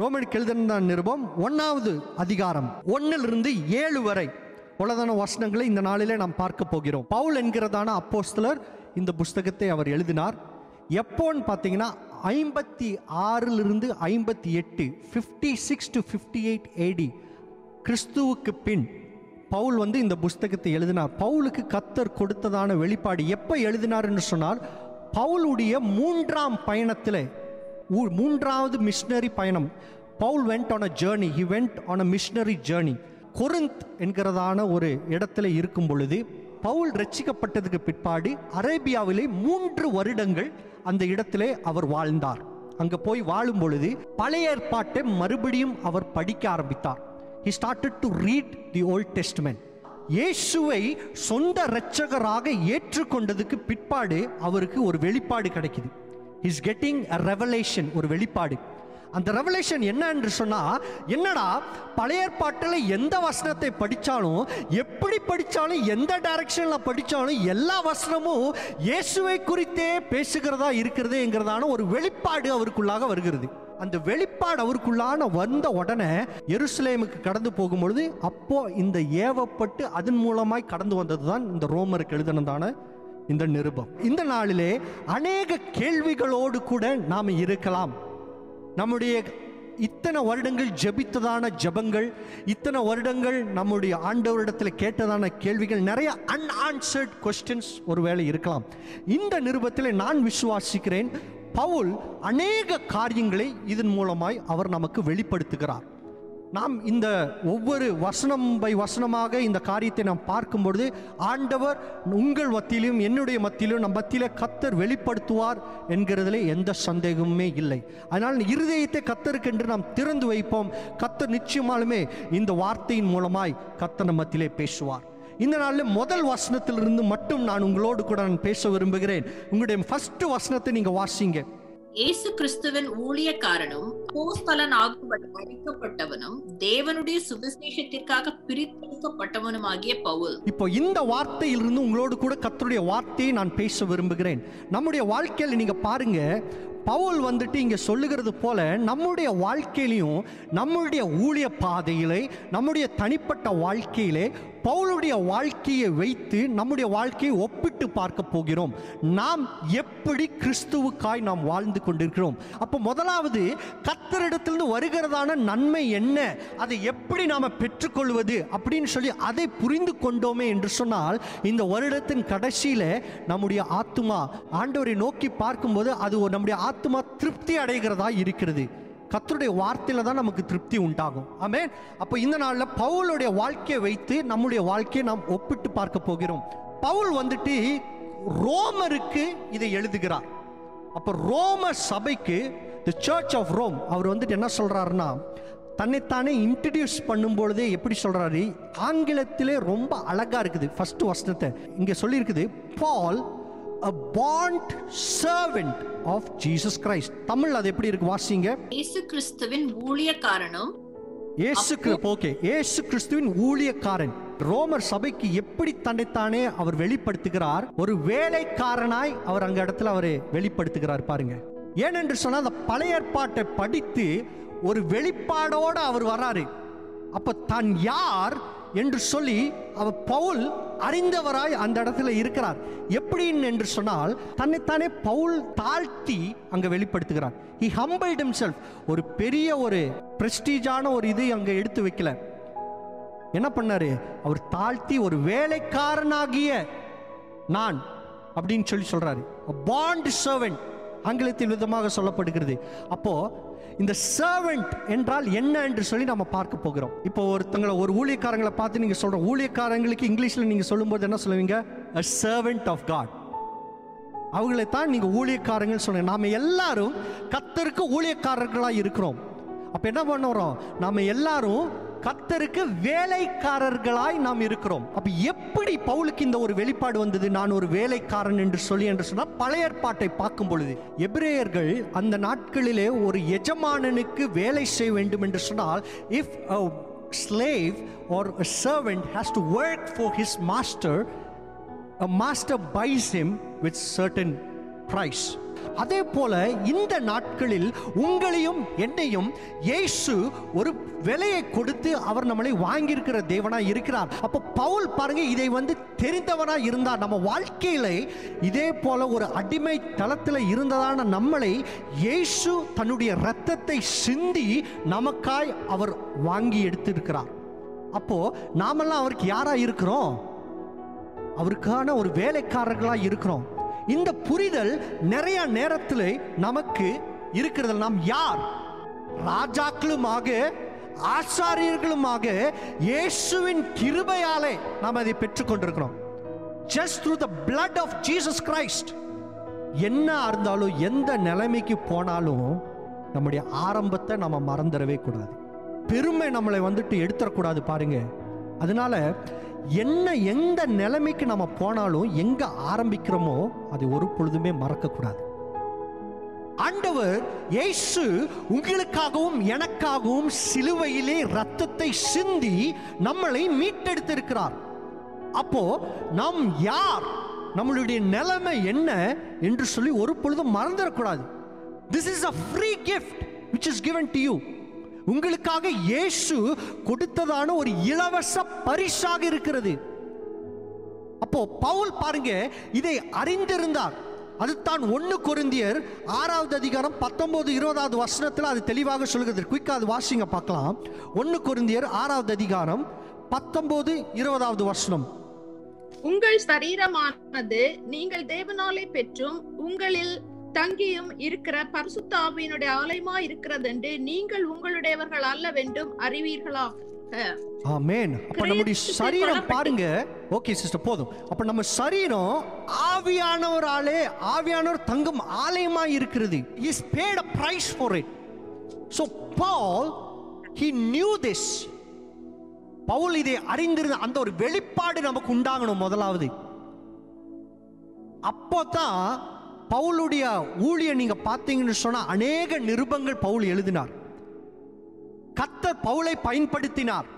ரோமனுக்கு எழுதின நிருபம். ஒன்றாவது அதிகாரம். ஒன்னிலிருந்து ஏழு வரை உலதான வசனங்களை இந்த நாளிலே நாம் பார்க்க போகிறோம். பவுல் என்கிறதான அப்போஸ்தலர் இந்த புஸ்தகத்தை அவர் எழுதினார். எப்போன்னு பார்த்தீங்கன்னா ஐம்பத்தி ஆறிலிருந்து ஐம்பத்தி எட்டு fifty six to fifty eight AD கிறிஸ்துவுக்கு பின் பவுல் வந்து இந்த புஸ்தகத்தை எழுதினார். பவுலுக்கு கத்தர் கொடுத்ததான வெளிப்பாடு எப்போ எழுதினார்னு சொன்னால் பவுலுடைய மூன்றாம் பயணத்தில் மூன்றாவது மிஷினரி பயணம். Pavul went on a journey he went on a missionary journey Corinth என்கிறதான ஒரு இடத்துல இருக்கும் பொழுது பவுல் ரட்சிக்கப்பட்டதுக்கு பிற்பாடு அரேபியாவிலே மூன்று வருடங்கள் அந்த இடத்திலே அவர் வாழ்ந்தார். அங்க போய் வாழும் பொழுது பழைய ஏற்பாட்டை மறுபடியும் அவர் படிக்க ஆரம்பித்தார். He started to read the old testament. இயேசுவை சொந்த இரட்சகராக ஏற்றுக்கொண்டதுக்கு பிற்பாடு அவருக்கு ஒரு வெளிப்பாடு கிடைக்குது. இஸ் கெட்டிங் அ ரெவலேஷன் ஒரு வெளிப்பாடு. அந்த ரெவலேஷன் என்ன என்று சொன்னால் என்னடா பழைய ஏற்பாட்டில் எந்த வசனத்தை படித்தாலும் எப்படி படித்தாலும் எந்த டைரக்ஷனில் படித்தாலும் எல்லா வசனமும் இயேசுவை குறித்தே பேசுகிறதா இருக்கிறதுங்கிறதான ஒரு வெளிப்பாடு அவருக்குள்ளாக வருகிறது. அந்த வெளிப்பாடு அவருக்குள்ளான வந்த உடனே எருசலேமுக்கு கடந்து போகும்பொழுது அப்போ இந்த ஏவப்பட்டு அதன் மூலமாய் கடந்து வந்தது தான் இந்த ரோமருக்கு எழுதினதான இந்த நிருபம். இந்த நாளிலே அநேக கேள்விகளோடு கூட நாம் இருக்கலாம். நம்முடைய இத்தனை வருடங்கள் ஜெபித்ததான ஜெபங்கள் இத்தனை வருடங்கள் நம்முடைய ஆண்டவரிடத்தில் கேட்டதான கேள்விகள் நிறைய அன்ஆன்சர்ட் கொஸ்டின்ஸ் ஒருவேளை இருக்கலாம். இந்த நிருபத்தில் நான் விசுவாசிக்கிறேன் பவுல் அநேக காரியங்களை இதன் மூலமாய் அவர் நமக்கு வெளிப்படுத்துகிறார். நாம் இந்த ஒவ்வொரு வசனம் பை வசனமாக இந்த காரியத்தை நாம் பார்க்கும் பொழுது ஆண்டவர் உங்கள் மத்தியிலும் என்னுடைய மத்தியிலும் நம் மத்தியில் கத்தர் வெளிப்படுத்துவார் என்கிறதுல எந்த சந்தேகமுமே இல்லை. அதனால் இருதயத்தை கத்தருக்கென்று நாம் திறந்து வைப்போம். கத்தர் நிச்சயமாலுமே இந்த வார்த்தையின் மூலமாய் கத்தர் நம் மத்தியிலே பேசுவார். இந்த நாளில் முதல் வசனத்திலிருந்து மட்டும் நான் உங்களோடு கூட நான் பேச விரும்புகிறேன். உங்களுடைய ஃபஸ்ட்டு வசனத்தை நீங்கள் வாசிங்க. இயேசு கிறிஸ்துவின் ஊழியக்காரனும் போஸ்தலன் ஆகும்படி அழைக்கப்பட்டவனும் தேவனுடைய சுவிசேஷத்திற்காக பிரித்தெடுக்கப்பட்டவனுமாகிய பவுல். இப்போ இந்த வார்த்தையிலிருந்து உங்களோடு கூட கத்தருடைய வார்த்தையை நான் பேச விரும்புகிறேன். நம்முடைய வாழ்க்கையில் நீங்க பாருங்க பவுல் வந்துட்டு இங்க சொல்லுகிறது போல நம்முடைய வாழ்க்கையிலையும் நம்முடைய ஊழிய பாதையிலே நம்முடைய தனிப்பட்ட வாழ்க்கையிலே பவுலுடைய வாழ்க்கையை வைத்து நம்முடைய வாழ்க்கையை ஒப்பிட்டு பார்க்க போகிறோம். நாம் எப்படி கிறிஸ்துவுக்காய் நாம் வாழ்ந்து கொண்டிருக்கிறோம். அப்போ முதலாவது கத்தரிடத்திலிருந்து வருகிறதான நன்மை என்ன? அதை எப்படி நாம் பெற்றுக்கொள்வது? அப்படின்னு சொல்லி அதை புரிந்து கொண்டோமே என்று சொன்னால் இந்த வருடத்தின் கடைசியில் நம்முடைய ஆத்துமா ஆண்டவரை நோக்கி பார்க்கும்போது அது ஒரு நம்முடைய ஆத்மா திருப்தி அடைகிறதா இருக்கிறது. கத்தருடைய வார்த்தையில தான் நமக்கு திருப்தி உண்டாகும். ஆமே அப்போ இந்த நாளில் பவுலுடைய வாழ்க்கையை வைத்து நம்முடைய வாழ்க்கையை நாம் ஒப்பிட்டு பார்க்க போகிறோம். பவுல் வந்துட்டு ரோமருக்கு இதை எழுதுகிறார். அப்போ ரோம சபைக்கு தி சர்ச் ஆஃப் ரோம் அவர் வந்துட்டு என்ன சொல்கிறாருன்னா தன்னைத்தானே இன்ட்ரடியூஸ் பண்ணும்பொழுதே எப்படி சொல்கிறாரு ஆங்கிலத்திலே ரொம்ப அழகாக இருக்குது ஃபஸ்ட்டு வசனத்தை. இங்கே சொல்லியிருக்குது பால் a bond servant of Jesus Christ. Tamil அது எப்படி இருக்கு? வாசிங்க. இயேசு கிறிஸ்துவின் ஊழியக்காரனும் இயேசு ஓகே இயேசு கிறிஸ்துவின் ஊழியக்காரன். ரோமர் சபைக்கு எப்படி தன்னைத்தானே அவர் வெளிப்படுத்துகிறார்? ஒரு வேலைக்காரனாய் அவர் அங்க இடத்துல அவர் வெளிப்படுத்துகிறார் பாருங்க. ஏனென்று சொன்னா அந்த பழைய ஏற்பாட்டை படித்து ஒரு வெளிப்பாடோட அவர் வராரு அப்ப தான் யார்? என்று சொல்லி அவர் பவுல் அறிந்தவராய் அந்த இடத்துல இருக்கிறார். எப்படின்னு என்று சொன்னால் தன்னைத்தானே பவுல் தாழ்த்தி அங்கே வெளிப்படுத்துகிறார். He humbled himself. ஒரு பெரிய ஒரு பிரஸ்டீஜான ஒரு இது அங்கே எடுத்து வைக்கல. என்ன பண்ணாரு? அவர் தாழ்த்தி ஒரு வேலைக்காரனாகிய நான் அப்படின்னு சொல்லி சொல்றாரு. பாண்ட் சர்வெண்ட் ஆங்கிலத்தில் விதமாக சொல்லப்படுகிறது. அப்போ இந்த சர்வெண்ட் என்றால் என்ன என்று சொல்லி நம்ம பார்க்க போகிறோம். இப்போ ஒருத்தங்களை ஒரு ஊழியக்காரங்களை பார்த்து நீங்க சொல்ற ஊழியக்காரங்களுக்கு இங்கிலீஷ்ல நீங்க சொல்லும்போது என்ன சொல்லுவீங்க? அ சர்வெண்ட் ஆஃப் காட் அவங்களை தான் நீங்க ஊழியக்காரங்கள் சொன்னீங்க. நாம எல்லாரும் கத்தருக்கு ஊழியக்காரர்களாக இருக்கிறோம். அப்ப என்ன பண்ணுறோம் நாம எல்லாரும் கத்தருக்கு வேலைக்காரர்களாய் நாம் இருக்கிறோம். அப்ப எப்படி பவுலுக்கு இந்த ஒரு வெளிப்பாடு வந்தது? நான் ஒரு வேலைக்காரன் என்று சொல்லி என்று சொன்னால் பழைய ஏற்பாட்டை பார்க்கும் பொழுது எபிரேயர்கள் அந்த நாட்களிலே ஒரு எஜமானனுக்கு வேலை செய்ய வேண்டும் என்று சொன்னால் if slave or a servant has to work for his master master master buys him with certain அதே போல இந்த நாட்களில் உங்களையும் என்னையும் இயேசு ஒரு விலையை கொடுத்து அவர் நம்மளை வாங்கியிருக்கிற தேவனா இருக்கிறார். அப்போ பவுல் பாருங்க இதை வந்து தெரிந்தவனா இருந்தார். நம்ம வாழ்க்கையில இதே போல ஒரு அடிமை தளத்தில் இருந்ததான நம்மளை இயேசு தன்னுடைய இரத்தத்தை சிந்தி நமக்காய் அவர் வாங்கி எடுத்திருக்கிறார். அப்போ நாமெல்லாம் அவருக்கு யாரா இருக்கிறோம்? அவருக்கான ஒரு வேலைக்காரர்களா இருக்கிறோம். இந்த புரிதல் நிறைய நேரத்தில் நமக்கு இருக்கிறது நாம் யார்? ராஜாக்களுமாக ஆசாரியர்களுமாக இயேசுவின் கிருபையாலே நாம் அதை பெற்றுக்கொண்டிருக்கிறோம் just through the blood of Jesus Christ என்ன இருந்தாலும் எந்த நிலைமைக்கு போனாலும் நம்முடைய ஆரம்பத்தை நம்ம மறந்துடவே கூடாது. பெருமை நம்மளை வந்துட்டு எடுத்துடக்கூடாது பாருங்கள் அதனால என்ன எந்த நிலைமைக்கு நம்ம போனாலும் எங்க ஆரம்பிக்கிறோமோ அதை ஒரு பொழுதுமே மறக்கக்கூடாது. ஆண்டவர் இயேசு உங்களுக்காகவும் எனக்காகவும் சிலுவையிலே ரத்தத்தை சிந்தி நம்மளை மீட்டெடுத்திருக்கிறார். அப்போ நாம் யார் நம்மளுடைய நிலைமை என்ன என்று சொல்லி ஒரு பொழுதும் மறந்துடக்கூடாது. This is a free gift which is given to you உங்களுக்காக இயேசு கொடுத்ததான ஒரு இலவச பரிசாக இருக்கிறது. அப்போ பவுல் பாருங்க இதை அறிந்திருந்தார். அதுதான் ஒன்று கொரிந்தியர் ஆறாவது அதிகாரம் பத்தொன்பது இருபதாவது வசனத்தில் அது தெளிவாக சொல்கிறது. குயிக்காக அது வாசிங்க பார்க்கலாம். ஒன்று கொரிந்தியர் ஆறாவது அதிகாரம் பத்தொன்பது இருபதாவது வசனம். உங்கள் சரீரமானது நீங்கள் தேவனாலே பெற்றும் உங்களில் தங்கியும் இருக்கிற பரிசுத்த ஆவியினுடைய ஆலயமா இருக்கிறதென்று நீங்கள் உங்களுடையவர்கள் அல்லவென்றும் அறிவீர்களாக ஆமென். அப்ப நம்முடைய கிறிஸ்துவில் சரீரம் பாருங்க. ஓகே சிஸ்டர் போதும். அப்ப நம்ம சரீரம் ஆவியானவராலே ஆவியானவர் தங்கும் ஆலயமா இருக்கிறது. Is paid a price for it so Paul he knew this Pavul இதை அறிந்திருந்த அந்த ஒரு வெளிப்பாடு நமக்கு உண்டாகணும் முதலாவது. அப்போதான் பவுலுடைய ஊழியர் நீங்க பார்த்தீங்கன்னு சொன்னா அநேக நிருபங்கள் பவுல் எழுதினார். கத்தர் பவுலை பயன்படுத்தினார்.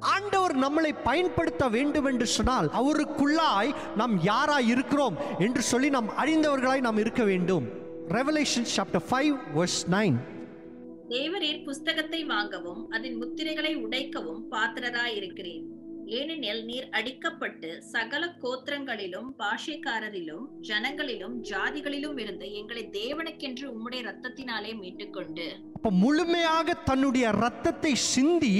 ஆண்டவர் நம்மளை பயன்படுத்த வேண்டும் என்று சொன்னால் அவருக்குள்ளாய் நாம் யாராய் இருக்கிறோம் என்று சொல்லி நாம் அறிந்தவர்களாய் நாம் இருக்க வேண்டும். Revelation chapter five verse nine தேவரீர் புஸ்தகத்தை வாங்கவும் அதன் முத்திரைகளை உடைக்கவும் பாத்திரராயிருக்கிறேன். ஏனெனில் நீர் அடிக்கப்பட்டு சகல கோத்திரங்களிலும் பாஷைக்காரரிலும் ஜனங்களிலும் ஜாதிகளிலும் இருந்து எங்களை தேவனுக்கென்று உம்முடைய ரத்தத்தினாலே மீட்டுக்கொண்டு. அப்ப முழுமையாக தன்னுடைய ரத்தத்தை சிந்தி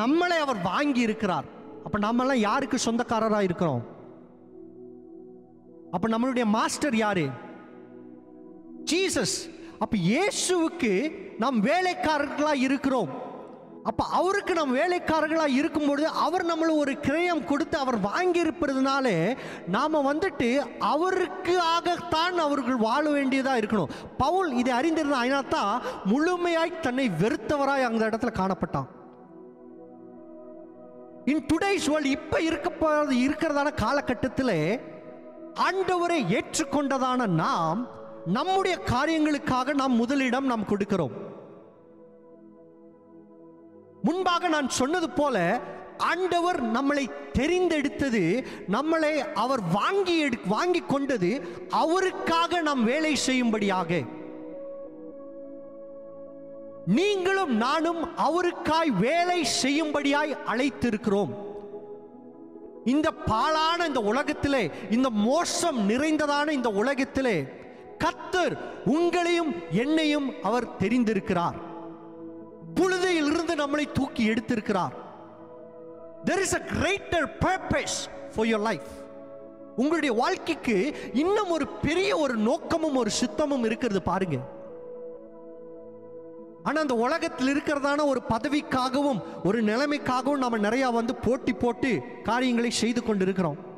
நம்மளை அவர் வாங்கி இருக்கிறார் அப்ப நம்மெல்லாம் யாருக்கு சொந்தக்காரரா இருக்கிறோம்? அப்ப நம்மளுடைய மாஸ்டர் யாரு? ஜீசஸ். அப்ப இயேசுவுக்கு நாம் வேலைக்காரர்களா இருக்கிறோம். அப்ப அவருக்கு நாம் வேலைக்காரர்களா இருக்கும்பொழுது அவர் நம்மள ஒரு கிரயம் கொடுத்து அவர் வாங்கி இருப்பதுனாலே நாம வந்துட்டு அவருக்கு ஆகத்தான் அவர்கள் வாழ வேண்டியதா இருக்கணும். பவுல் இதை அறிந்திருந்த அதனால தான் முழுமையாய் தன்னை வெறுத்தவராய் அந்த இடத்துல காணப்பட்டான். இன் டுடேஸ் வேர்ல்ட் இப்ப இருக்க இருக்கிறதான காலகட்டத்தில் ஆண்டவரை ஏற்றுக்கொண்டதான நாம் நம்முடைய காரியங்களுக்காக நாம் முதலிடம் நாம் கொடுக்கிறோம். முன்பாக நான் சொன்னது போல ஆண்டவர் நம்மளை தெரிந்தெடுத்தது நம்மளை அவர் வாங்கி எடு வாங்கி கொண்டது அவருக்காக நாம் வேலை செய்யும்படியாக. நீங்களும் நானும் அவருக்காய் வேலை செய்யும்படியாய் அழைத்திருக்கிறோம். இந்த பாழான இந்த உலகத்திலே இந்த மோசம் நிறைந்ததான இந்த உலகத்திலே கத்தர் உங்களையும் என்னையும் அவர் தெரிந்திருக்கிறார். புழுதையில் இருந்து நம்மளை தூக்கி எடுத்திருக்கிறார். There is a greater purpose for your life உங்களுடைய வாழ்க்கைக்கு இன்னும் ஒரு பெரிய ஒரு நோக்கமும் ஒரு சித்தமும் இருக்கிறது பாருங்க. ஆனா அந்த உலகத்தில் இருக்கிறதான ஒரு பதவிக்காகவும் ஒரு நிலைமைக்காகவும் நாம நிறைய வந்து போட்டி போட்டு காரியங்களை செய்து கொண்டிருக்கிறோம்.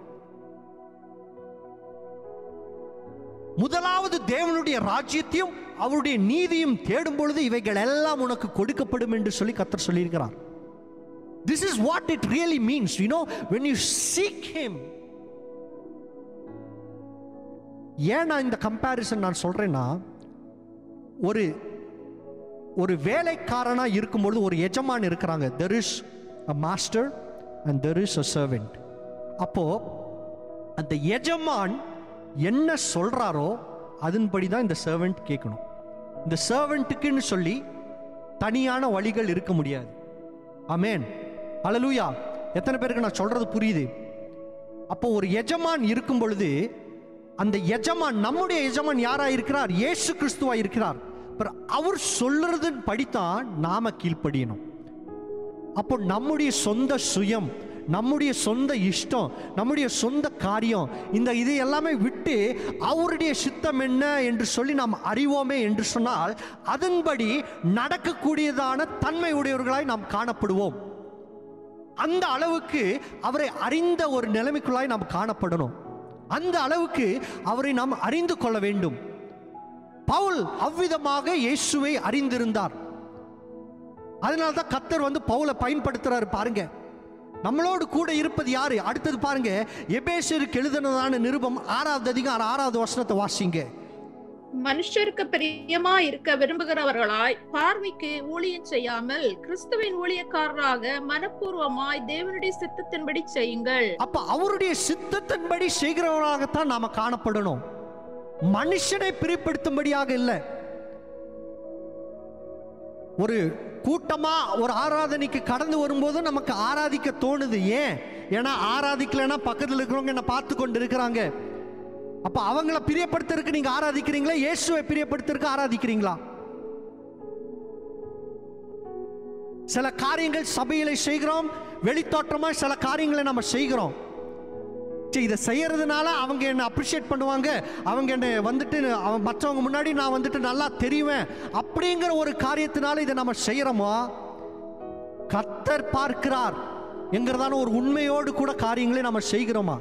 முதலாவது தேவனுடைய ராஜ்யத்தையும் அவருடைய நீதியும் தேடும் பொழுது இவைகள் எல்லாம் உனக்கு கொடுக்கப்படும் என்று சொல்லி கத்தர் சொல்லியிருக்கிறார். This is what it really means you know when you seek him ஏன் நான் இந்த கம்பேரிசன் நான் சொல்றேன்னா ஒரு ஒரு வேலைக்காரனா இருக்கும்பொழுது ஒரு எஜமான் இருக்கிறாங்க. There is a master and there is a servant அப்போ அந்த எஜமான் என்ன சொல்றாரோ அதன்படி தான் இந்த சர்வெண்ட் கேட்கணும். இந்த சர்வெண்ட்டுக்குன்னு சொல்லி தனியான வழிகள் இருக்க முடியாது. அமேன் அலலூயா எத்தனை பேருக்கு நான் சொல்கிறது புரியுது? அப்போ ஒரு எஜமான் இருக்கும் பொழுது அந்த எஜமான் நம்முடைய எஜமான் யாராக இருக்கிறார் இயேசு கிறிஸ்துவாக இருக்கிறார் அப்புறம் அவர் சொல்றதன் படித்தான் நாம கீழ்ப்படியணும். அப்போ நம்முடைய சொந்த சுயம் நம்முடைய சொந்த இஷ்டம் நம்முடைய சொந்த காரியம் இந்த இது எல்லாமே விட்டு அவருடைய சித்தம் என்ன என்று சொல்லி நாம் அறிவோமே என்று சொன்னால் அதன்படி நடக்கக்கூடியதான தன்மை உடையவர்களாய் நாம் காணப்படுவோம். அந்த அளவுக்கு அவரை அறிந்த ஒரு நிலைமைக்குள்ளாய் நாம் காணப்படணும். அந்த அளவுக்கு அவரை நாம் அறிந்து கொள்ள வேண்டும். பவுல் அவ்விதமாக இயேசுவை அறிந்திருந்தார். அதனால்தான் கத்தர் வந்து பவுலை பயன்படுத்துறாரு பாருங்க. நம்மளோடு கூட இருப்பது யாரு? அடுத்தது பாருங்க எபேசருக்கு எழுதினதான நிருபம் ஆறாவது அதிகாரம் ஆறாவது வசனத்தை வாசிங்க. மனுஷருக்கு பிரியமா இருக்க விரும்புகிறவர்களாய் பார்வைக்கு ஊழியம் செய்யாமல் கிறிஸ்துவின் ஊழியக்காரராக மனப்பூர்வமாய் தேவனுடைய சித்தத்தின்படி செய்யுங்கள். அப்ப அவருடைய சித்தத்தின்படி செய்கிறவராகத்தான் நாம காணப்படணும். மனுஷனை பிரிப்படுத்தும்படியாக இல்லை. ஒரு கூட்டமா ஒரு ஆராதனைக்கு கடந்து வரும்போது நமக்கு ஆராதிக்க தோணுது. ஏன்? ஏன்னா ஆராதிக்கலைன்னா பக்கத்தில் இருக்கிறவங்க என்ன பார்த்து கொண்டு இருக்கிறாங்க அப்ப அவங்கள பிரியப்படுத்துறதுக்கு நீங்க ஆராதிக்கிறீங்களா? இயேசுவை பிரியப்படுத்துறதுக்கு ஆராதிக்கிறீங்களா? சில காரியங்கள் சபையில செய்கிறோம் வெளித்தோற்றமா சில காரியங்களை நம்ம செய்கிறோம். இதை செய்கிறதுனால அவங்க என்னை அப்ரிஷியேட் பண்ணுவாங்க. அவங்க என்னை வந்துட்டு அவன் மற்றவங்க முன்னாடி நான் வந்துட்டு நல்லா தெரிவேன். அப்படிங்கிற ஒரு காரியத்தினால இதை நம்ம செய்கிறோமா கத்தர் பார்க்கிறார் என்கிறதான ஒரு உண்மையோடு கூட காரியங்களை நம்ம செய்கிறோமா?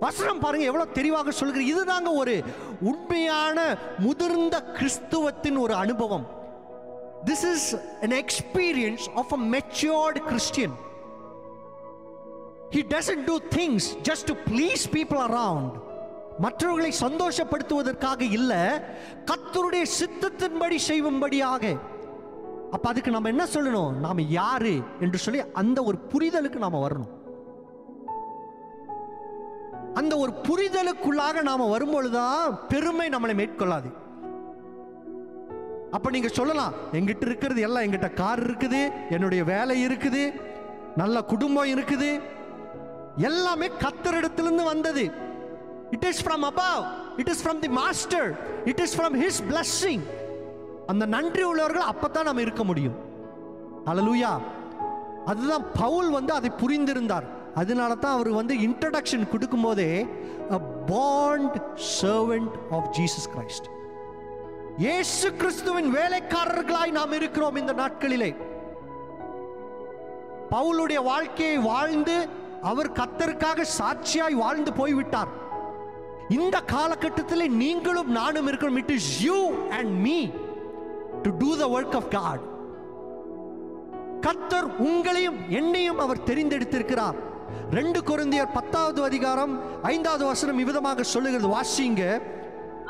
வசனம் பாருங்க எவ்வளோ தெளிவாக சொல்கிற இதுதாங்க ஒரு உண்மையான முதிர்ந்த கிறிஸ்துவத்தின் ஒரு அனுபவம். This is an experience of a matured Christian he doesn't do things just to please people around மற்றவர்களை சந்தோஷப்படுத்துவதற்காக இல்லை கத்தருடைய சித்தத்தின்படி செய்யும்படியாக. அப்போ அதுக்கு நம்ம என்ன சொல்லணும்? நாம் யாரு என்று சொல்லி அந்த ஒரு புரிதலுக்கு நாம் வரணும். அந்த ஒரு புரிதலுக்குள்ளாக நாம் வரும்பொழுதுதான் பெருமை நம்மளை மேற்கொள்ளாது. அப்போ நீங்கள் சொல்லலாம் எங்கிட்ட இருக்கிறது எல்லாம் எங்கிட்ட கார் இருக்குது என்னுடைய வேலை இருக்குது நல்ல குடும்பம் இருக்குது எல்லாமே கத்தரிடத்திலிருந்து வந்தது. It is from above it is from the master it is from his blessing அந்த நன்றி உள்ளவர்கள் அப்பதான் நம்ம இருக்க முடியும். அலலூயா அதுதான் பவுல் வந்து அதை புரிந்திருந்தார். அதனால தான் அவர் வந்து இன்ட்ரடக்ஷன் கொடுக்கும்போதே போதே bond servant of Jesus Christ இயேசு கிறிஸ்துவின் வேலைக்காரர்களாய் நாம் இருக்கிறோம் இந்த நாட்களிலே. பவுலுடைய வாழ்க்கையை வாழ்ந்து அவர் கத்தருக்காக சாட்சியாய் வாழ்ந்து போய்விட்டார். இந்த காலகட்டத்தில் நீங்களும் நானும் இருக்கணும் it is you and me to do the work of God கத்தர் உங்களையும் என்னையும் அவர் தெரிந்தெடுத்திருக்கிறார். ரெண்டு குருந்தியர் பத்தாவது அதிகாரம் ஐந்தாவது வசனம் இவ்விதமாக சொல்லுகிறது. வாசிங்க.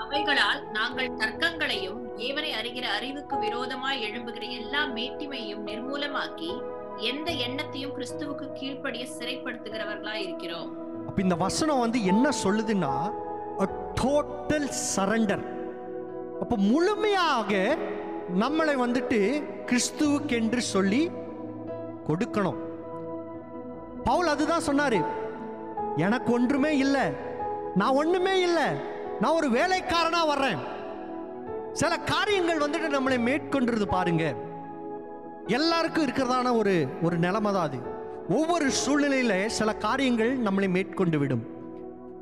அவைகளால் நாங்கள் தர்க்கங்களையும் தேவனை அறிகிற அறிவுக்கு விரோதமாய் எழும்புகிற எல்லா மேட்டிமையும் நிர்மூலமாக்கி எந்த எண்ணத்தையும் கிறிஸ்துவுக்கு கீழ்ப்படிய சிறைப்படுத்துகிறவர்களா இருக்கிறோம். அப்ப இந்த வசனம் வந்து என்ன சொல்லுதுன்னா டோட்டல் சரண்டர் அப்ப முழுமையாக நம்மளை வந்துட்டு கிறிஸ்துவுக்கென்று சொல்லி கொடுக்கணும். பவுல் அதுதான் சொன்னாரு எனக்கு ஒன்றுமே இல்லை. நான் ஒண்ணுமே இல்லை. நான் ஒரு வேலைக்காரனா வர்றேன். சில காரியங்கள் வந்துட்டு நம்மளை மேற்கொண்டிருது பாருங்க. எல்லாருக்கும் இருக்கிறதான ஒரு ஒரு நிலைமை தான் அது. ஒவ்வொரு சூழ்நிலையில சில காரியங்கள் நம்மளை மேற்கொண்டு விடும்.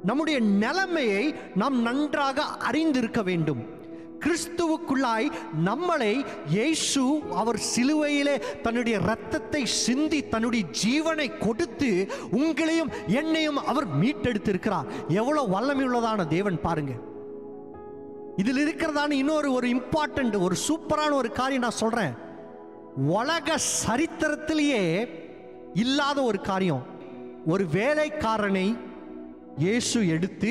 நம்முடைய நிலைமையை நாம் நன்றாக அறிந்திருக்க வேண்டும். கிறிஸ்துவுக்குள்ளாய் நம்மளை இயேசு அவர் சிலுவையிலே தன்னுடைய ரத்தத்தை சிந்தி தன்னுடைய ஜீவனை கொடுத்து உங்களையும் என்னையும் அவர் மீட்டெடுத்திருக்கிறார். எவ்வளோ வல்லமை உள்ளதான தேவன் பாருங்க. இதில் இருக்கிறதான இன்னொரு ஒரு இம்பார்ட்டன்ட் ஒரு சூப்பரான ஒரு காரியம் நான் சொல்கிறேன் உலக சரித்திரத்திலேயே இல்லாத ஒரு காரியம். ஒரு வேலைக்காரனை இயேசு எடுத்து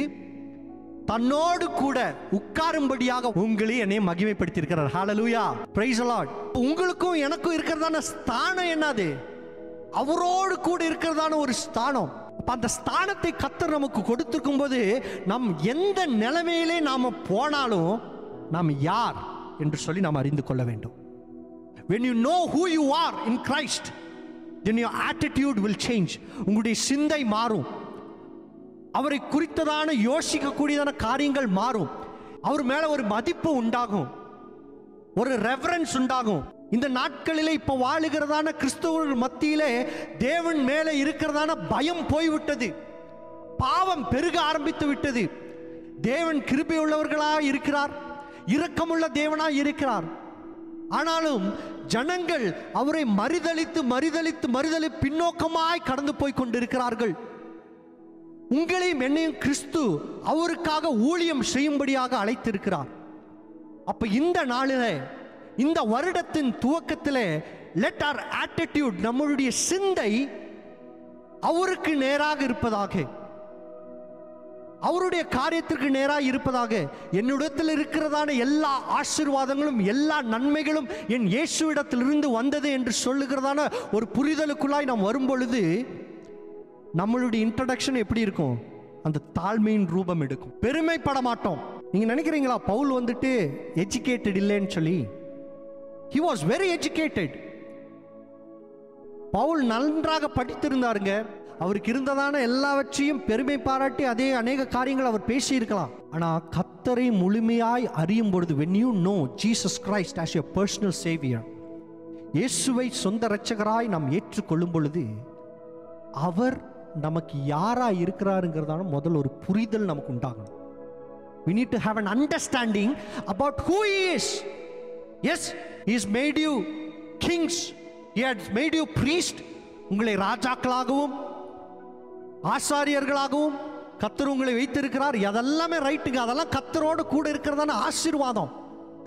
தன்னோடு கூட உட்காரும்படியாக உங்களை என்னை மகிமைப்படுத்தியிருக்கிறார். ஹாலலூயா பிரைஸ் அலாட் உங்களுக்கும் எனக்கும் இருக்கிறதான ஸ்தானம் என்னது? அவரோடு கூட இருக்கிறதான ஒரு ஸ்தானம். அந்த ஸ்தானத்தை கத்தர் நமக்கு கொடுத்துருக்கும் போது நம் எந்த நிலைமையிலே நாம் போனாலும் நாம் யார் என்று சொல்லி நாம் அறிந்து கொள்ள வேண்டும். When you know who you are in Christ then you attitude will change உங்களுடைய சிந்தை மாறும். அவரை குறித்ததான யோசிக்கக்கூடியதான காரியங்கள் மாறும். அவர் மேலே ஒரு மதிப்பு உண்டாகும். ஒரு ரெஃபரன்ஸ் உண்டாகும். இந்த நாட்களிலே இப்போ வாழுகிறதான கிறிஸ்தவர்கள் மத்தியிலே தேவன் மேலே இருக்கிறதான பயம் போய்விட்டது. பாவம் பெருக ஆரம்பித்து விட்டது. தேவன் கிருபை உள்ளவர்களாக இருக்கிறார். இரக்கமுள்ள தேவனாக இருக்கிறார். ஆனாலும் ஜனங்கள் அவரை மறுதளித்து மறுதளித்து மறுதளி பின்னோக்கமாய் கடந்து போய் கொண்டிருக்கிறார்கள். உங்களையும் என்னையும் கிறிஸ்து அவருக்காக ஊழியம் செய்யும்படியாக அழைத்திருக்கிறார். அப்ப இந்த நாளில இந்த வருடத்தின் துவக்கத்திலே லெட் ஆர் ஆட்டிடியூட் நம்மளுடைய சிந்தை அவருக்கு நேராக இருப்பதாக. அவருடைய காரியத்திற்கு நேராக இருப்பதாக என்னிடத்தில் இருக்கிறதான எல்லா ஆசீர்வாதங்களும் எல்லா நன்மைகளும் என் இயேசுவிடத்திலிருந்து வந்தது என்று சொல்லுகிறதான ஒரு புரிதலுக்குள்ளாய் நாம் வரும் பொழுது நம்மளுடைய இன்ட்ரடக்ஷன் எப்படி இருக்கும்? அந்த தாழ்மையின் ரூபம் எடுக்கும். பெருமைப்பட மாட்டோம் நீங்க நினைக்கிறீங்களா பவுல் வந்துட்டு எஜுகேட்டட் இல்லைன்னு சொல்லி? He was very educated Pavul நன்றாக படித்திருந்தாருங்க. அவருக்கு இருந்ததான எல்லாவற்றையும் பெருமை பாராட்டி அதே அநேக காரியங்கள் அவர் பேசியிருக்கலாம். ஆனா கத்தரை முழுமையாய் அறியும் பொழுது when you know Jesus Christ as a personal saviour இயேசுவை சொந்த இரட்சகராய் நாம் ஏற்றுக்கொள்ளும் பொழுது அவர் நமக்கு யாரா இருக்கிறாருங்கிறதான முதல் ஒரு புரிதல் நமக்கு உண்டாகணும். We need to have an understanding about who is he's is made you kings made you priest உங்களை ராஜாக்களாகவும் ஆசாரியர்களாகவும் கத்தர் உங்களை வைத்திருக்கிறார். அதெல்லாமே ரைட்டுங்க அதெல்லாம் கத்தரோடு கூட இருக்கிறதான ஆசீர்வாதம்.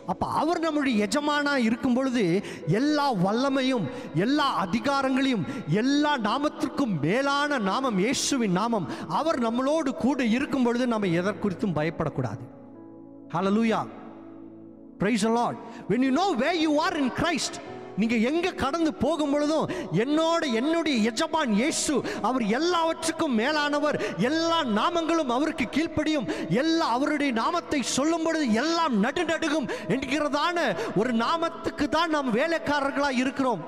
அப்போ அவர் நம்முடைய எஜமானா இருக்கும் பொழுது எல்லா வல்லமையும் எல்லா அதிகாரங்களையும் எல்லா நாமத்திற்கும் மேலான நாமம் இயேசுவின் நாமம் அவர் நம்மளோடு கூட இருக்கும் பொழுது நம்ம எதற்குறித்தும் பயப்படக்கூடாது. Hallelujah praise a lot when you know where you are in Christ நீங்கள் எங்கே கடந்து போகும் பொழுதும் என்னோட என்னுடைய எஜமான் இயேசு அவர் எல்லாவற்றுக்கும் மேலானவர். எல்லா நாமங்களும் அவருக்கு கீழ்ப்படியும். எல்லா அவருடைய நாமத்தை சொல்லும் பொழுது எல்லாம் நடுநடுகும் என்கிறதான ஒரு நாமத்துக்கு தான் நாம் வேலைக்காரர்களாக இருக்கிறோம்.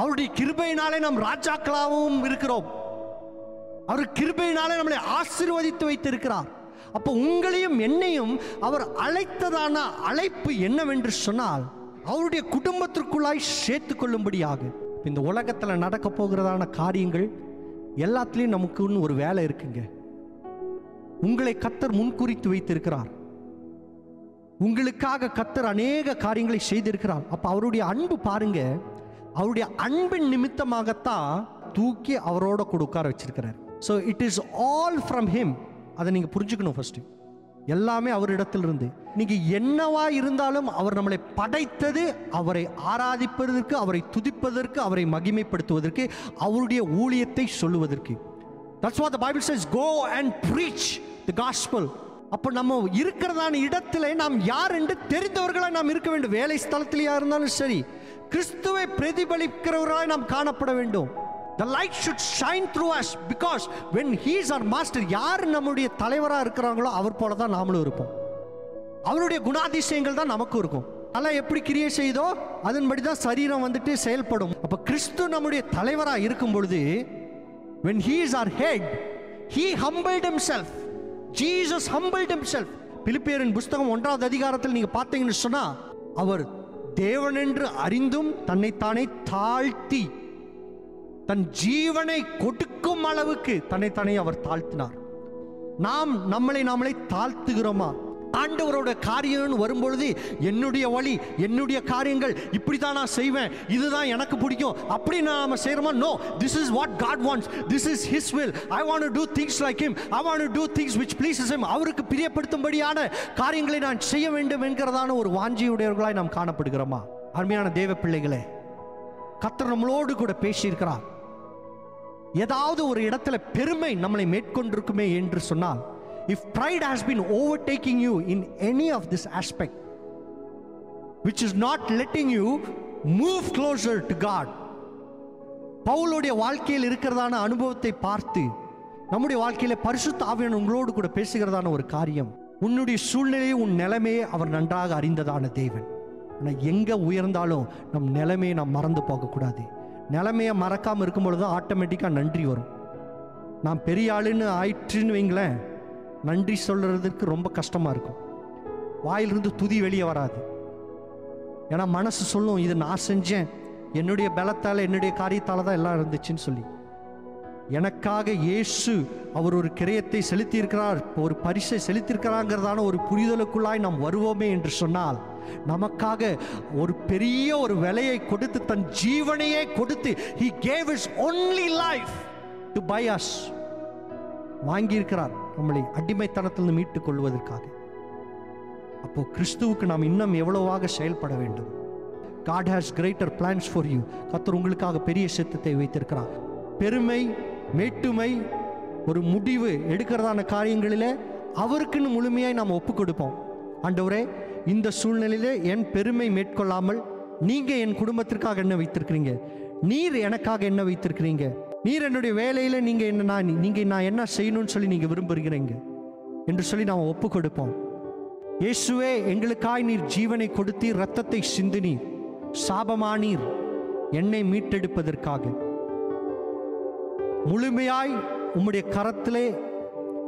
அவருடைய கிருபையினாலே நாம் ராஜாக்களாகவும் இருக்கிறோம். அவர் கிருபையினாலே நம்மளை ஆசீர்வதித்து வைத்திருக்கிறார். அப்போ உங்களையும் என்னையும் அவர் அழைத்ததான அழைப்பு என்னவென்று சொன்னால் அவருடைய குடும்பத்திற்குள்ளாய் சேர்த்து கொள்ளும்படியாக இந்த உலகத்தில் நடக்க போகிறதான காரியங்கள் எல்லாத்துலேயும் நமக்குன்னு ஒரு வேலை இருக்குங்க. உங்களை கத்தர் முன்குறித்து வைத்திருக்கிறார். உங்களுக்காக கத்தர் அநேக காரியங்களை செய்திருக்கிறார். அப்போ அவருடைய அன்பு பாருங்க. அவருடைய அன்பின் நிமித்தமாகத்தான் தூக்கி அவரோட கூட உட்கார வச்சிருக்கிறார். So it is all from him அதை நீங்கள் புரிஞ்சுக்கணும் ஃபஸ்ட்டு எல்லாமே அவரிடத்திலிருந்து. நீங்கள் என்னவா இருந்தாலும் அவர் நம்மளை படைத்தது அவரை ஆராதிப்பதற்கு அவரை துதிப்பதற்கு அவரை மகிமைப்படுத்துவதற்கு அவருடைய ஊழியத்தை சொல்லுவதற்கு. That's what the Bible says go and preach the gospel அப்போ நம்ம இருக்கிறதான இடத்துல நாம் யார் என்று தெரிந்தவர்களாக நாம் இருக்க வேண்டும். வேலை ஸ்தலத்திலேயா இருந்தாலும் சரி கிறிஸ்துவை பிரதிபலிக்கிறவர்களாய் நாம் காணப்பட வேண்டும். The light should shine through us because when he's our master யார் நம்முடைய தலைவராக இருக்கிறாங்களோ அவர் போல தான் நாமளும் இருப்போம். அவருடைய குணாதிசயங்கள் தான் நமக்கும் இருக்கும். அதெல்லாம் எப்படி கிரியை செய்தோ அதன்படி தான் சரீரம் வந்துட்டு செயல்படும். அப்போ கிறிஸ்து நம்முடைய தலைவராக இருக்கும் பொழுது when he is our head he self himself. Jesus humbled self பிலிப்பியரின் புஸ்தகம் ஒன்றாவது அதிகாரத்தில் நீங்கள் பார்த்தீங்கன்னு சொன்னால் அவர் தேவனென்று அறிந்தும் தன்னைத்தானே தாழ்த்தி தன் ஜீவனை கொடுக்கும் அளவுக்கு தன்னைத்தானே அவர் தாழ்த்தினார். நாம் நம்மளை நாமளை தாழ்த்துகிறோமா? ஆண்டவரோட காரியம்னு வரும்பொழுது என்னுடைய வழி என்னுடைய காரியங்கள் இப்படி தான் நான் செய்வேன் இதுதான் எனக்கு பிடிக்கும் அப்படி நாம செய்யறோமா no this is what God wants this is his will I want to do things like him I want to do things which pleases him அவருக்கு பிரியப்படுத்தும்படியான காரியங்களை நான் செய்ய வேண்டும் என்கிறதான ஒரு வாஞ்சியுடையவர்களாய் நாம் காணப்படுகிறோமா? அருமையான தேவ பிள்ளைகளே கத்தர் நம்மளோடு கூட பேசியிருக்கிறார். ஏதாவது ஒரு இடத்துல பெருமை நம்மளை மேற்கொண்டிருக்குமே என்று சொன்னால் if pride has been over taking you in any of this aspect which is not letting you move closer to God பவுலுடைய வாழ்க்கையில் இருக்கிறதான அனுபவத்தை பார்த்து நம்முடைய வாழ்க்கையில பரிசுத்த ஆவியன் உங்களோடு கூட பேசுகிறதான ஒரு காரியம் உன்னுடைய சூழ்நிலையை உன் நிலைமையை அவர் நன்றாக அறிந்ததான தேவன். ஆனால் எங்கே உயர்ந்தாலும் நம் நிலைமையை நாம் மறந்து போகக்கூடாது. நிலைமையை மறக்காமல் இருக்கும் பொழுது ஆட்டோமேட்டிக்காக நன்றி வரும். நான் பெரிய ஆளுன்னு ஆயிற்றுன்னு வைங்களேன் நன்றி சொல்கிறதுக்கு ரொம்ப கஷ்டமாக இருக்கும். வாயிலிருந்து துதி வெளியே வராது. ஏன்னா மனசு சொல்லும் இது நான் செஞ்சேன். என்னுடைய பலத்தால் என்னுடைய காரியத்தால் தான் எல்லாம் இருந்துச்சுன்னு சொல்லி. எனக்காக இயேசு அவர் ஒரு கிரயத்தை செலுத்தியிருக்கிறார் ஒரு பரிசை செலுத்தியிருக்கிறாங்கிறதான ஒரு புரிதலுக்குள்ளாய் நாம் வருவோமே என்று சொன்னால் நமக்காக ஒரு பெரிய ஒரு விலையை கொடுத்து தன் ஜீவனையே கொடுத்து he gave his only life to buy us வாங்கியிருக்கிறார் நம்மளை அடிமைத்தனத்திலிருந்து மீட்டுக் கொள்வதற்காக. அப்போ கிறிஸ்துவுக்கு நாம் இன்னும் எவ்வளவாக செயல்பட வேண்டும்? God has greater plans for you கத்தர் உங்களுக்காக பெரிய சித்தத்தை வைத்திருக்கிறார். பெருமை மேட்டுமை ஒரு முடிவு எடுக்கிறதான காரியங்களிலே அவருக்குன்னு முழுமையாய் நாம் ஒப்பு கொடுப்போம். ஆண்டவரே இந்த சூழ்நிலையிலே என் பெருமை மேற்கொள்ளாமல் நீங்கள் என் குடும்பத்திற்காக என்ன வைத்திருக்கிறீங்க? நீர் எனக்காக என்ன வைத்திருக்கிறீங்க? நீர் என்னுடைய வேலையில நீங்க என்ன நான் நீங்கள் நான் என்ன செய்யணும்னு சொல்லி நீங்க விரும்புகிறீங்க? என்று சொல்லி நாம் ஒப்பு கொடுப்போம். இயேசுவே எங்களுக்காய் நீர் ஜீவனை கொடுத்தீர் ரத்தத்தை சிந்தினீர். சாபமானீர் என்னை மீட்டெடுப்பதற்காக. முழுமையாய் உம்முடைய கரத்திலே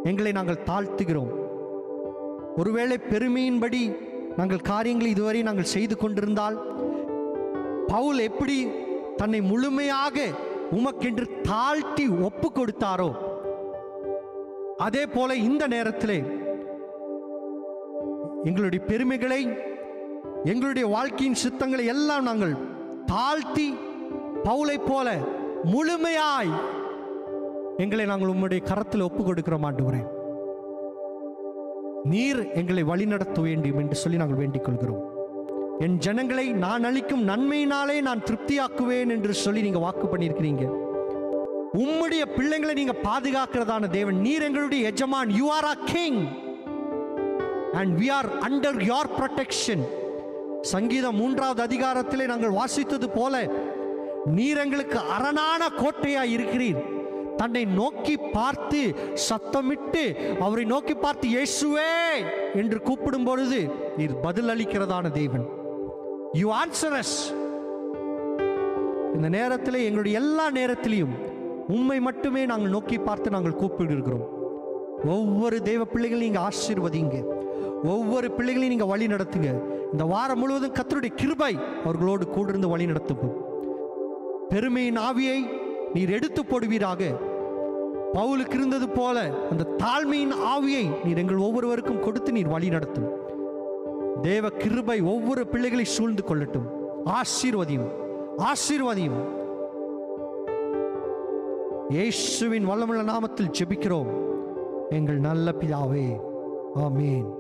எங்களை நாங்கள் தாழ்த்துகிறோம். ஒருவேளை பெருமையின்படி நாங்கள் காரியங்களை இதுவரை நாங்கள் செய்து கொண்டிருந்தால் பவுல் எப்படி தன்னை முழுமையாக உமக்கென்று தாழ்த்தி ஒப்பு கொடுத்தாரோ அதே போல இந்த நேரத்திலே எங்களுடைய பெருமைகளை எங்களுடைய வாழ்க்கையின் சித்தங்களை எல்லாம் நாங்கள் தாழ்த்தி பவுலை போல முழுமையாய் எங்களை நாங்கள் உம்முடைய கரத்தில் ஒப்பு கொடுக்கிறோம் ஆண்டவரே. நீர் எங்களை வழிநடத்த வேண்டும் என்று சொல்லி நாங்கள் வேண்டிக் கொள்கிறோம் என் ஜனங்களை நான் அளிக்கும் நன்மையினாலே நான் திருப்தியாக்குவேன் என்று சொல்லி நீங்க வாக்கு பண்ணியிருக்கிறீங்க. உம்முடைய பிள்ளைங்களை நீங்க பாதுகாக்கிறதான தேவன். நீர் எங்களுடைய எஜமான். You are a king and we are under your protection சங்கீதம் மூன்றாவது அதிகாரத்திலே நாங்கள் வாசித்தது போல நீர் எங்களுக்கு அரணான கோட்டையா இருக்கிறீர். தன்னை நோக்கி பார்த்து சத்தமிட்டு அவரை நோக்கி பார்த்து இயேசுவே என்று கூப்பிடும் பொழுது நீர் பதில் அளிக்கிறதான தேவன் யூ ஆன்சரஸ் இந்த நேரத்தில் எங்களுடைய எல்லா நேரத்திலையும் உண்மை மட்டுமே நாங்கள் நோக்கி பார்த்து நாங்கள் கூப்பிடுகிறோம். ஒவ்வொரு தெய்வ பிள்ளைகளையும் நீங்கள் ஆசீர்வதிங்க. ஒவ்வொரு பிள்ளைகளையும் நீங்க வழி நடத்துங்க. இந்த வாரம் முழுவதும் கத்தருடைய கிருபை அவர்களோடு கூடிருந்து வழி நடத்துப்போம் பெருமையின் ஆவியை நீர் எடுத்து போடுவீராக. பவுலுக்கு இருந்தது போல அந்த தாழ்மையின் ஆவியை நீர் எங்கள் ஒவ்வொருவருக்கும் கொடுத்து நீர் வழி நடத்தும். தேவ கிருபை ஒவ்வொரு பிள்ளைகளை சூழ்ந்து கொள்ளட்டும். ஆசீர்வதியும் ஆசீர்வதியும். இயேசுவின் வல்லமுள்ள நாமத்தில் ஜெபிக்கிறோம். எங்கள் நல்ல பிதாவே ஆமேன்.